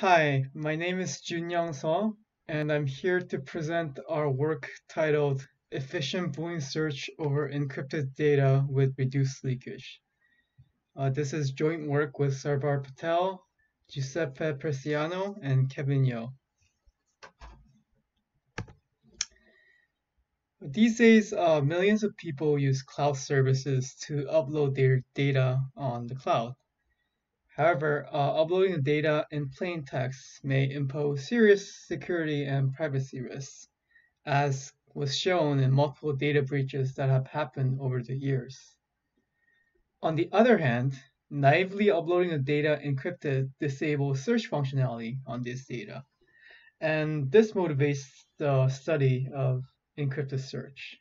Hi, my name is Joon Young Seo, and I'm here to present our work titled Efficient Boolean Search over Encrypted Data with Reduced Leakage. Uh, this is joint work with Sarvar Patel, Giuseppe Persiano, and Kevin Yeo. These days, uh, millions of people use cloud services to upload their data on the cloud. However, uh, uploading the data in plain text may impose serious security and privacy risks, as was shown in multiple data breaches that have happened over the years. On the other hand, naively uploading the data encrypted disables search functionality on this data, and this motivates the study of encrypted search.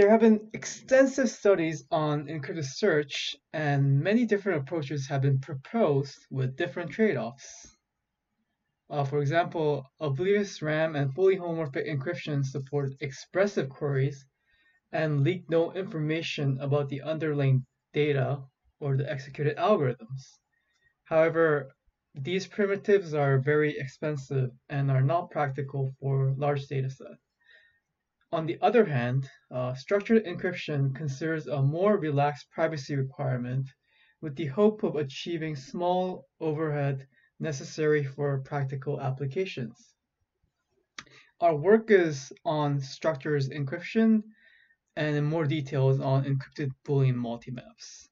There have been extensive studies on encrypted search, and many different approaches have been proposed with different trade-offs. Uh, for example, oblivious RAM and fully homomorphic encryption support expressive queries and leak no information about the underlying data or the executed algorithms. However, these primitives are very expensive and are not practical for large datasets. On the other hand, uh, structured encryption considers a more relaxed privacy requirement with the hope of achieving small overhead necessary for practical applications. Our work is on structures encryption and in more details on encrypted Boolean multimaps.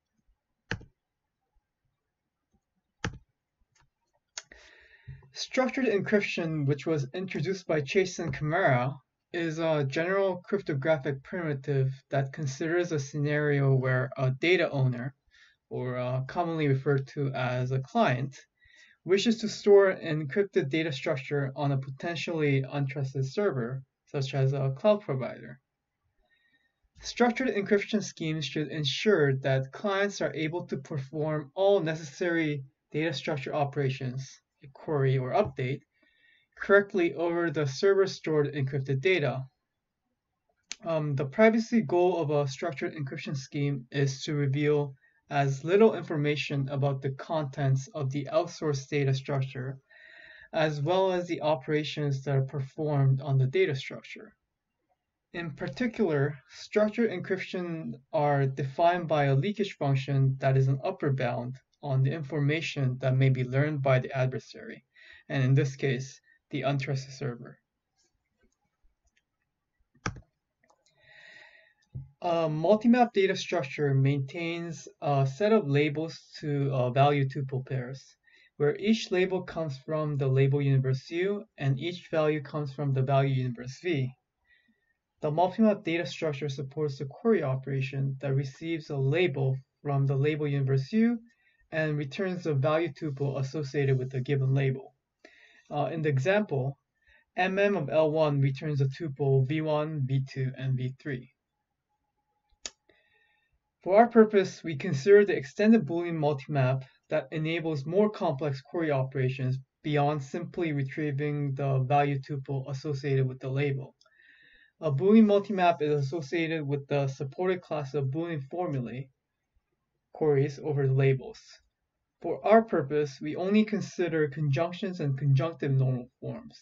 Structured encryption, which was introduced by Chase and Kamara, is a general cryptographic primitive that considers a scenario where a data owner, or uh, commonly referred to as a client, wishes to store an encrypted data structure on a potentially untrusted server, such as a cloud provider. Structured encryption schemes should ensure that clients are able to perform all necessary data structure operations, a query or update, correctly over the server stored encrypted data. Um, the privacy goal of a structured encryption scheme is to reveal as little information about the contents of the outsourced data structure, as well as the operations that are performed on the data structure. In particular, structured encryption are defined by a leakage function that is an upper bound on the information that may be learned by the adversary, and in this case, the untrusted server. A multi-map data structure maintains a set of labels to uh, value tuple pairs, where each label comes from the label universe U and each value comes from the value universe V. The multi-map data structure supports the query operation that receives a label from the label universe U and returns the value tuple associated with the given label. Uh, in the example, mm of L1 returns a tuple v1, v2, and v3. For our purpose, we consider the extended Boolean multimap that enables more complex query operations beyond simply retrieving the value tuple associated with the label. A Boolean multimap is associated with the supported class of Boolean formulae queries over labels. For our purpose, we only consider conjunctions and conjunctive normal forms.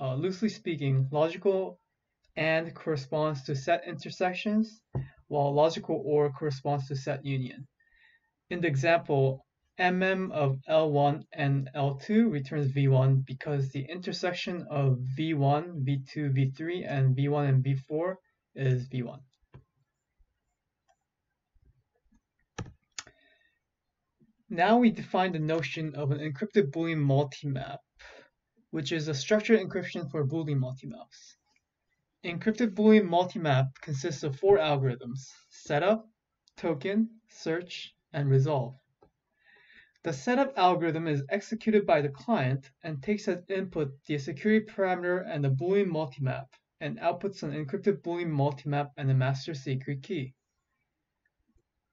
Uh, loosely speaking, logical AND corresponds to set intersections, while logical OR corresponds to set union. In the example, mm of L1 and L2 returns V1 because the intersection of V1, V2, V3, and V1 and V4 is V1. Now we define the notion of an encrypted Boolean multimap, which is a structured encryption for Boolean multimaps. Encrypted Boolean multimap consists of four algorithms, setup, token, search, and resolve. The setup algorithm is executed by the client and takes as input the security parameter and the Boolean multimap, and outputs an encrypted Boolean multimap and a master secret key.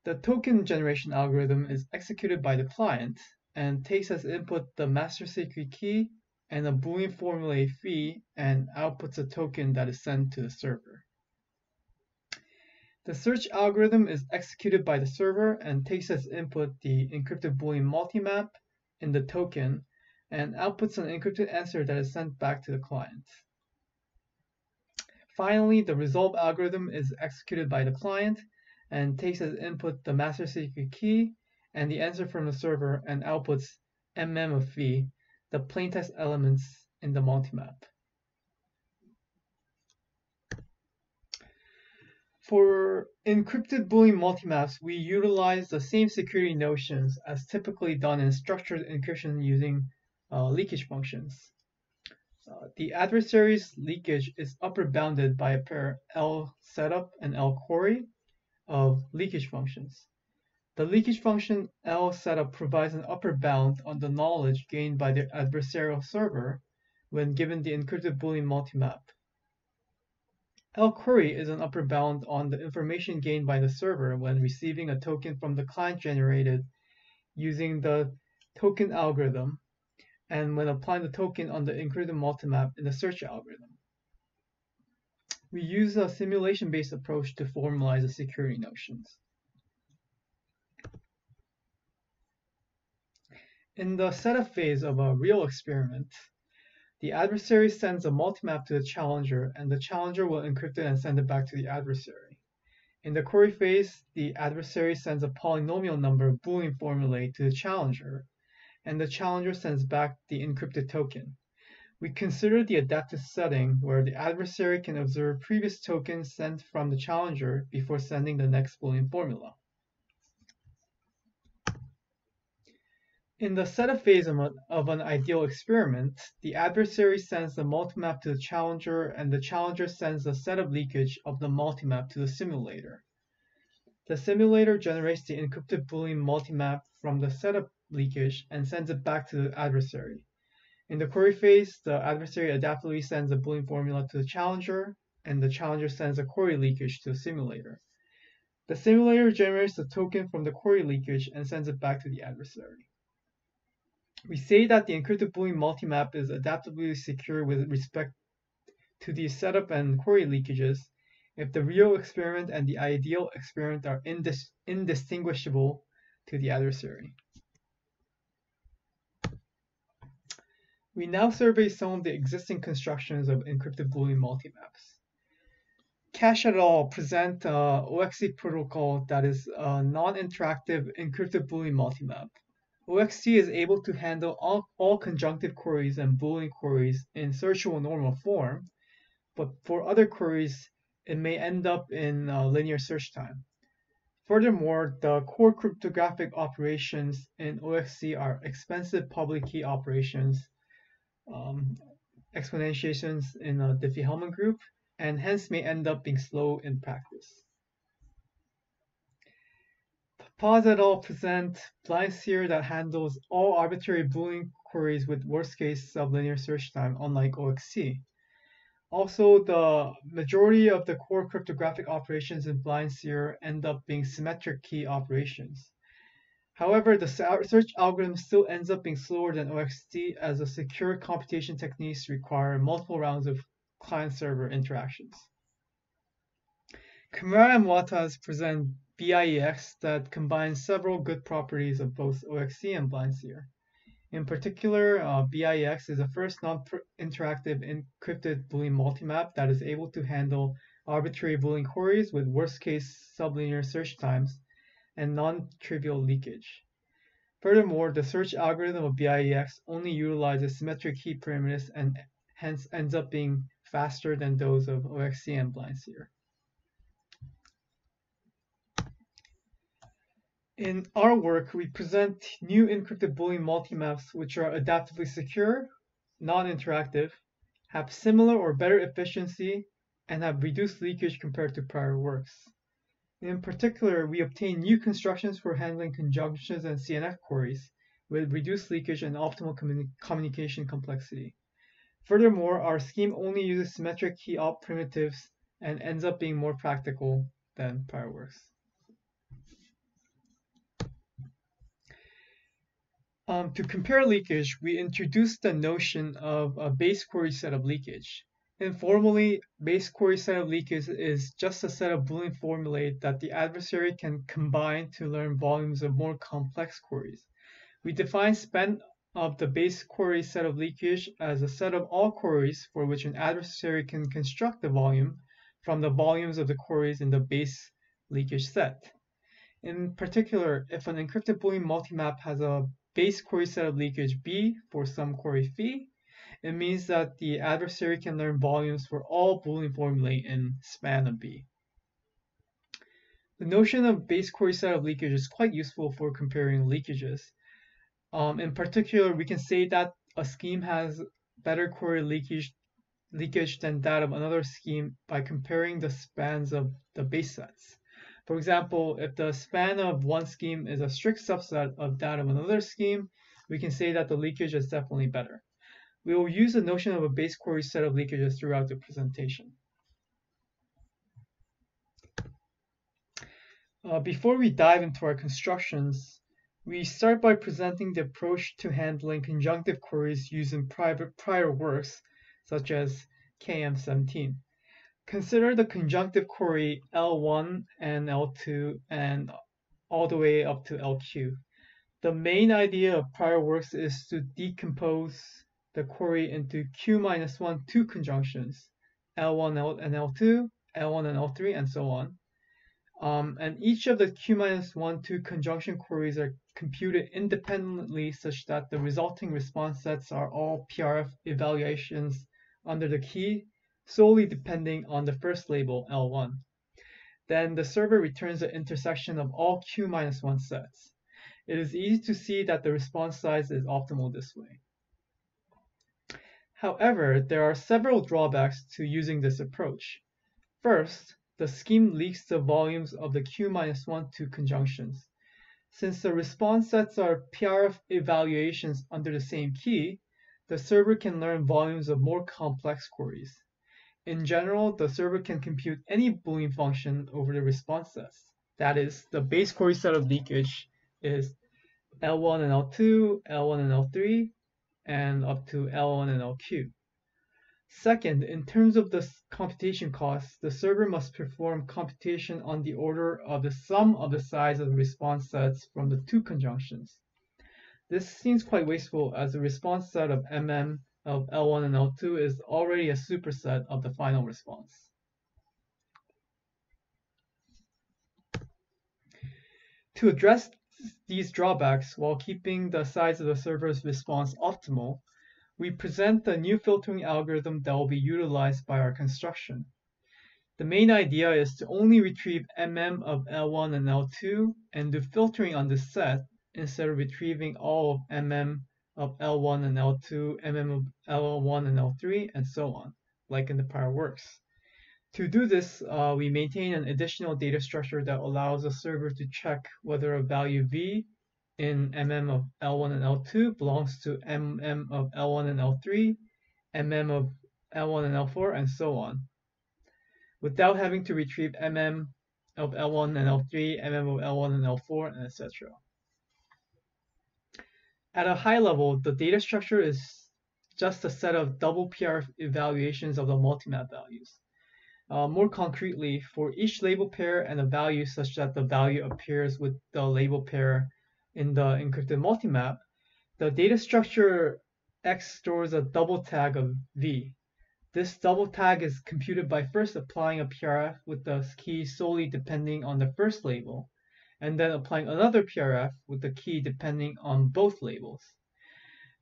The token generation algorithm is executed by the client and takes as input the master secret key and a Boolean formulae phi and outputs a token that is sent to the server. The search algorithm is executed by the server and takes as input the encrypted Boolean multimap in the token and outputs an encrypted answer that is sent back to the client. Finally, the resolve algorithm is executed by the client and takes as input the master secret key and the answer from the server and outputs mm of v, the plaintext elements in the multimap. For encrypted Boolean multimaps, we utilize the same security notions as typically done in structured encryption using uh, leakage functions. Uh, the adversary's leakage is upper bounded by a pair L setup and L query of leakage functions. The leakage function L setup provides an upper bound on the knowledge gained by the adversarial server when given the encrypted Boolean multimap. L query is an upper bound on the information gained by the server when receiving a token from the client generated using the token algorithm and when applying the token on the encrypted multimap in the search algorithm. We use a simulation-based approach to formalize the security notions. In the setup phase of a real experiment, the adversary sends a multimap to the challenger, and the challenger will encrypt it and send it back to the adversary. In the query phase, the adversary sends a polynomial number of Boolean formulae to the challenger, and the challenger sends back the encrypted token. We consider the adaptive setting where the adversary can observe previous tokens sent from the challenger before sending the next Boolean formula. In the setup phase of an, ideal experiment, the adversary sends the multimap to the challenger and the challenger sends the setup leakage of the multimap to the simulator. The simulator generates the encrypted Boolean multimap from the setup leakage and sends it back to the adversary. In the query phase, the adversary adaptively sends a Boolean formula to the challenger, and the challenger sends a query leakage to the simulator. The simulator generates the token from the query leakage and sends it back to the adversary. We say that the encrypted Boolean multimap is adaptively secure with respect to the setup and query leakages if the real experiment and the ideal experiment are indis indistinguishable to the adversary. We now survey some of the existing constructions of encrypted Boolean multimaps. Cash et al. present a OXT protocol that is a non-interactive encrypted Boolean multimap. OXT is able to handle all, all conjunctive queries and Boolean queries in searchable normal form, but for other queries, it may end up in uh, linear search time. Furthermore, the core cryptographic operations in OXT are expensive public key operations, um, exponentiations in a Diffie-Hellman group, and hence may end up being slow in practice. Paz et al. present BlindSeer that handles all arbitrary Boolean queries with worst-case sublinear search time, unlike OXT. Also, the majority of the core cryptographic operations in BlindSeer end up being symmetric key operations. However, the search algorithm still ends up being slower than OXT as the secure computation techniques require multiple rounds of client-server interactions. Kamara and Moataz present BIEX that combines several good properties of both OXT and BlindSeer. In particular, uh, BIEX is the first non-interactive encrypted Boolean multimap that is able to handle arbitrary Boolean queries with worst-case sublinear search times and non-trivial leakage. Furthermore, the search algorithm of BIEX only utilizes symmetric key primitives and hence ends up being faster than those of OXT and BlindSeer. In our work, we present new encrypted Boolean multimaps which are adaptively secure, non-interactive, have similar or better efficiency, and have reduced leakage compared to prior works. In particular, we obtain new constructions for handling conjunctions and CNF queries with reduced leakage and optimal communi communication complexity. Furthermore, our scheme only uses symmetric key op primitives and ends up being more practical than prior works. Um, to compare leakage, we introduced the notion of a base query setup leakage. Informally, base query set of leakage is just a set of Boolean formulae that the adversary can combine to learn volumes of more complex queries. We define span of the base query set of leakage as a set of all queries for which an adversary can construct the volume from the volumes of the queries in the base leakage set. In particular, if an encrypted Boolean multimap has a base query set of leakage B for some query phi, it means that the adversary can learn volumes for all Boolean formulae in span of B. The notion of base query set of leakage is quite useful for comparing leakages. Um, in particular, we can say that a scheme has better query leakage, leakage than that of another scheme by comparing the spans of the base sets. For example, if the span of one scheme is a strict subset of that of another scheme, we can say that the leakage is definitely better. We will use the notion of a base query set of leakages throughout the presentation. Uh, before we dive into our constructions, we start by presenting the approach to handling conjunctive queries using private prior works, such as KM17. Consider the conjunctive query L1 and L2 and all the way up to LQ. The main idea of prior works is to decompose the query into q minus 1 two conjunctions, L1 and L2, L1 and L3, and so on. Um, and each of the q minus 1, 2 conjunction queries are computed independently such that the resulting response sets are all PRF evaluations under the key, solely depending on the first label, L1. Then the server returns the intersection of all q minus 1 sets. It is easy to see that the response size is optimal this way. However, there are several drawbacks to using this approach. First, the scheme leaks the volumes of the q-1 two conjunctions. Since the response sets are PRF evaluations under the same key, the server can learn volumes of more complex queries. In general, the server can compute any Boolean function over the response sets. That is, the base query set of leakage is L1 and L2, L1 and L3, and up to L1 and LQ. Second, in terms of the computation costs, the server must perform computation on the order of the sum of the size of the response sets from the two conjunctions. This seems quite wasteful as the response set of MM of L1 and L2 is already a superset of the final response. To address these drawbacks while keeping the size of the server's response optimal, we present the new filtering algorithm that will be utilized by our construction. The main idea is to only retrieve mm of L1 and L2 and do filtering on this set instead of retrieving all of mm of L1 and L2, mm of L1 and L3, and so on, like in the prior works. To do this, uh, we maintain an additional data structure that allows the server to check whether a value v in mm of L1 and L2 belongs to mm of L1 and L3, mm of L1 and L4, and so on, without having to retrieve mm of L1 and L3, mm of L1 and L4, and etc. At a high level, the data structure is just a set of double PR evaluations of the multimap values. Uh, more concretely, for each label pair and a value such that the value appears with the label pair in the encrypted multimap, the data structure X stores a double tag of V. This double tag is computed by first applying a PRF with the key solely depending on the first label, and then applying another PRF with the key depending on both labels.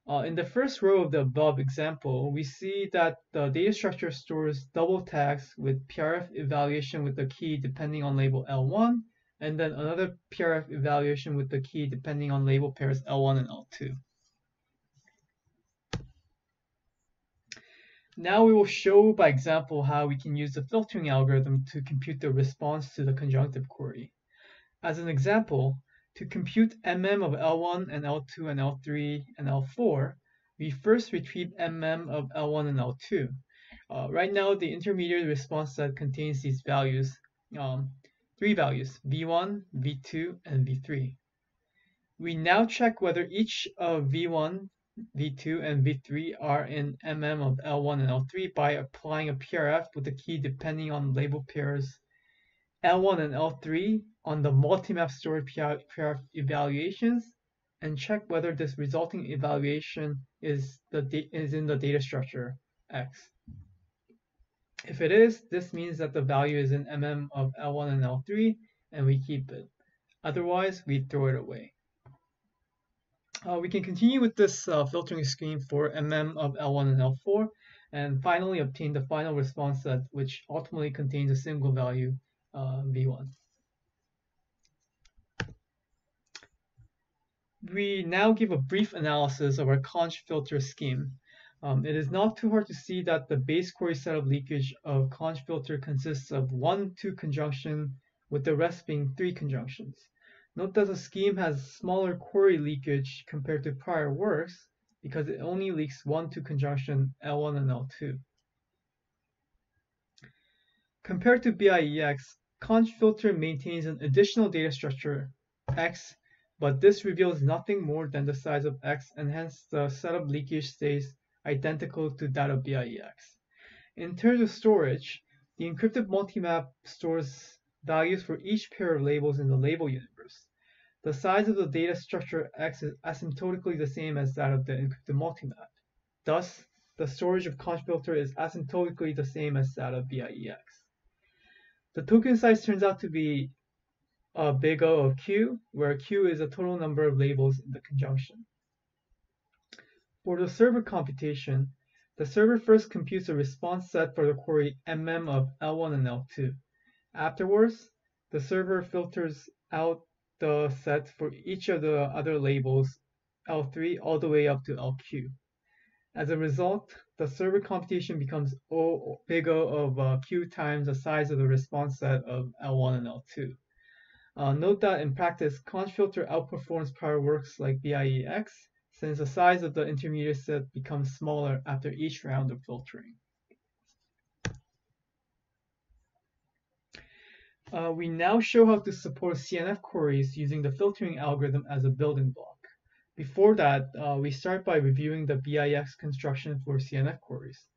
Uh, in the first row of the above example, we see that the data structure stores double tags with PRF evaluation with the key depending on label L1, and then another PRF evaluation with the key depending on label pairs L1 and L2. Now we will show by example how we can use the filtering algorithm to compute the response to the conjunctive query. As an example, to compute mm of L1 and L2 and L3 and L4, we first retrieve mm of L1 and L2. Uh, right now, the intermediate response set contains these values, um, three values, v1, v2, and v3. We now check whether each of v1, V2, and V3 are in mm of L1 and L3 by applying a PRF with the key depending on label pairs L1 and L3 on the multi-map story PRF evaluations and check whether this resulting evaluation is, the is in the data structure X. If it is, this means that the value is in mm of L1 and L3 and we keep it. Otherwise, we throw it away. Uh, we can continue with this uh, filtering scheme for mm of L1 and L4 and finally obtain the final response set which ultimately contains a single value uh, V1. We now give a brief analysis of our conj filter scheme. Um, it is not too hard to see that the base query setup leakage of conj filter consists of one two conjunction with the rest being three conjunctions. Note that the scheme has smaller query leakage compared to prior works because it only leaks one two conjunction L1 and L2. Compared to BIEX, conj filter maintains an additional data structure x, but this reveals nothing more than the size of x and hence the setup leakage stays identical to that of BIEX. In terms of storage, the encrypted multimap stores values for each pair of labels in the label universe. The size of the data structure X is asymptotically the same as that of the encrypted multimap. Thus, the storage of conj filter is asymptotically the same as that of BIEX. The token size turns out to be a big O of Q, where Q is the total number of labels in the conjunction. For the server computation, the server first computes a response set for the query mm of L1 and L2. Afterwards, the server filters out the set for each of the other labels L3 all the way up to LQ. As a result, the server computation becomes O big O of uh, Q times the size of the response set of L1 and L2. Uh, note that in practice, conj filter outperforms prior works like BIEX since the size of the intermediate set becomes smaller after each round of filtering. Uh, we now show how to support CNF queries using the filtering algorithm as a building block. Before that, uh, we start by reviewing the BIEX construction for CNF queries.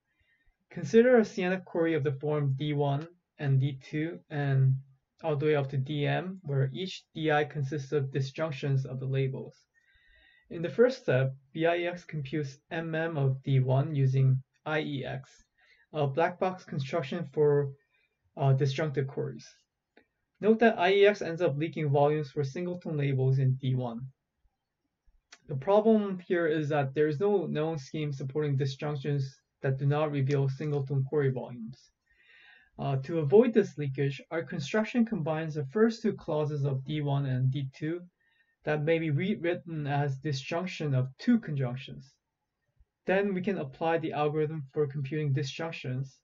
Consider a CNF query of the form D1 and D2 and all the way up to DM, where each DI consists of disjunctions of the labels. In the first step, BIEX computes MM of D1 using IEX, a black box construction for uh, disjunctive queries. Note that IEX ends up leaking volumes for singleton labels in D1. The problem here is that there is no known scheme supporting disjunctions that do not reveal singleton query volumes. Uh, to avoid this leakage, our construction combines the first two clauses of D1 and D2 that may be rewritten as disjunction of two conjunctions. Then we can apply the algorithm for computing disjunctions,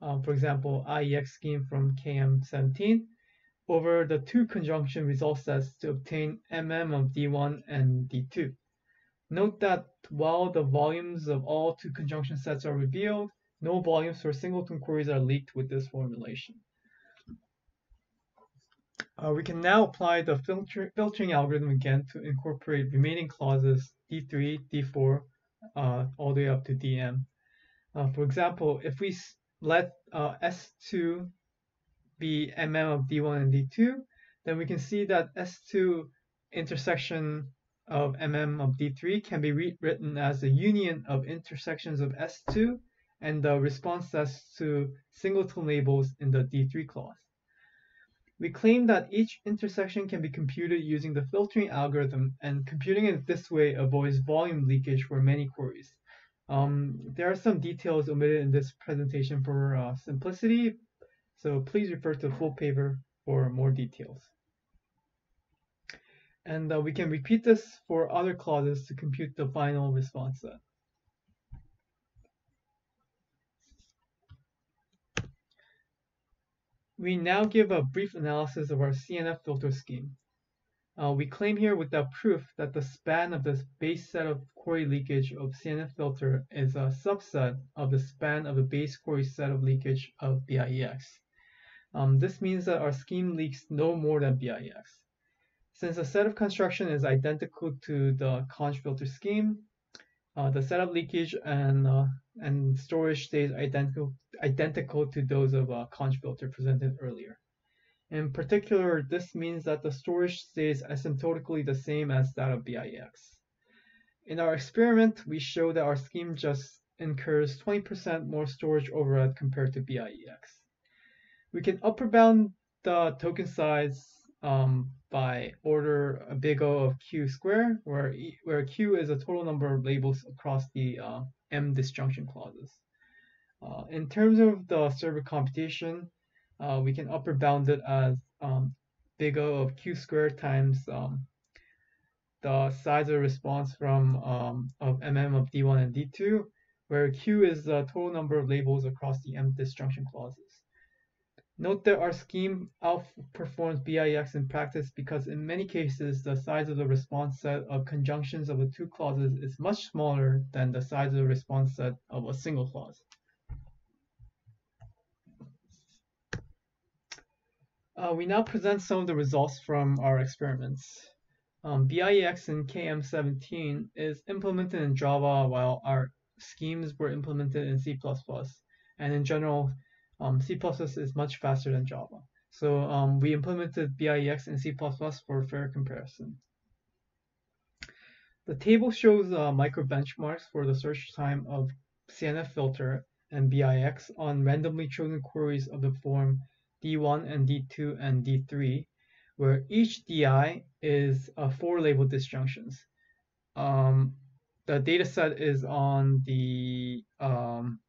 um, for example, IEX scheme from KM17, over the two conjunction result sets to obtain mm of D1 and D2. Note that while the volumes of all two conjunction sets are revealed, no volumes for singleton queries are leaked with this formulation. Uh, we can now apply the filter filtering algorithm again to incorporate remaining clauses D3, D4, uh, all the way up to DM. Uh, for example, if we let uh, S2 be mm of d1 and d2, then we can see that S2 intersection of mm of d3 can be rewritten as the union of intersections of S2 and the response sets to singleton labels in the d3 clause. We claim that each intersection can be computed using the filtering algorithm, and computing it this way avoids volume leakage for many queries. Um, there are some details omitted in this presentation for uh, simplicity, so please refer to the full paper for more details. And uh, we can repeat this for other clauses to compute the final response set. We now give a brief analysis of our CNF filter scheme. Uh, we claim here without proof that the span of the base set of query leakage of CNF filter is a subset of the span of the base query set of leakage of BIEX. Um, this means that our scheme leaks no more than BIEX. Since the set of construction is identical to the conj filter scheme, uh, the of leakage and uh, and storage stays identical identical to those of a conj filter presented earlier. In particular, this means that the storage stays asymptotically the same as that of BIEX. In our experiment, we show that our scheme just incurs 20% more storage overhead compared to BIEX. We can upper bound the token size um, by order a big O of Q square, where, e, where Q is a total number of labels across the uh, M disjunction clauses. Uh, in terms of the server computation, uh, we can upper bound it as um, big O of Q squared times um, the size of response from um, of MM of D1 and D2, where Q is the total number of labels across the M disjunction clauses. Note that our scheme outperforms BIEX in practice because in many cases the size of the response set of conjunctions of the two clauses is much smaller than the size of the response set of a single clause. Uh, we now present some of the results from our experiments. Um, BIEX in KM17 is implemented in Java while our schemes were implemented in C++. And in general, um, C++ is much faster than Java. So um, we implemented BIEX in C++ for fair comparison. The table shows uh, micro benchmarks for the search time of CNF filter and BIEX on randomly chosen queries of the form D1 and D2 and D3, where each DI is uh, four label disjunctions. Um, the data set is on the um,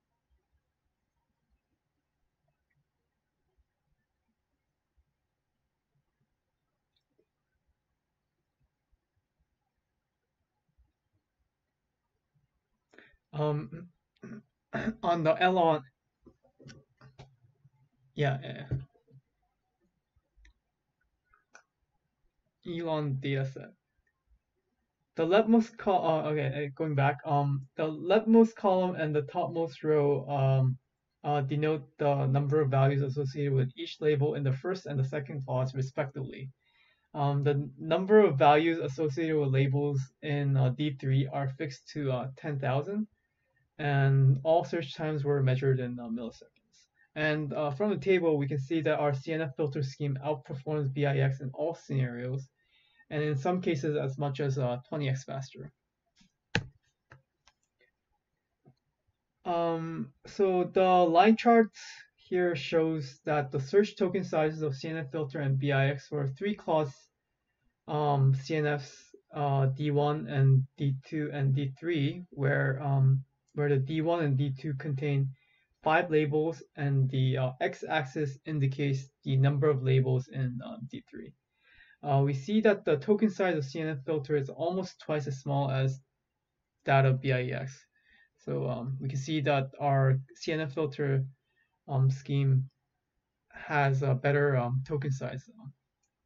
um, on the Enron, yeah. Enron dataset. The leftmost column, uh, okay, going back, um, the leftmost column and the topmost row um, uh, denote the number of values associated with each label in the first and the second clause, respectively. Um, the number of values associated with labels in uh, D3 are fixed to uh, 10,000, and all search times were measured in uh, milliseconds. And uh, from the table, we can see that our CNF filter scheme outperforms BIEX in all scenarios, and in some cases as much as uh, 20x faster. Um, so the line chart here shows that the search token sizes of CNF filter and BIEX for three clause um, CNFs uh, D1 and D2 and D3, where um, where the D1 and D2 contain five labels and the uh, x-axis indicates the number of labels in uh, D3 uh, we see that the token size of CNF filter is almost twice as small as that of BIEX. So um, we can see that our CNF filter um, scheme has a better um, token size um,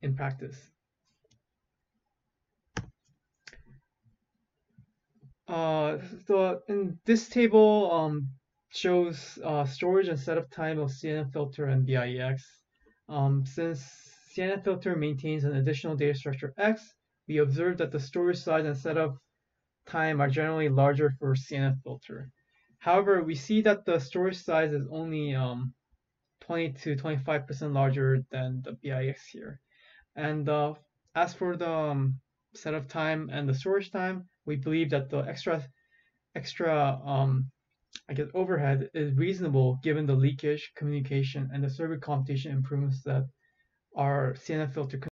in practice. Uh, so in this table um, shows uh, storage and setup time of CNF filter and BIEX. Um, since CNF filter maintains an additional data structure X, we observe that the storage size and setup time are generally larger for CNF filter. However, we see that the storage size is only um, 20 to 25% larger than the BIEX here. And uh, as for the um, setup time and the storage time, we believe that the extra extra um, I guess overhead is reasonable given the leakage, communication, and the server computation improvements that our CNF filter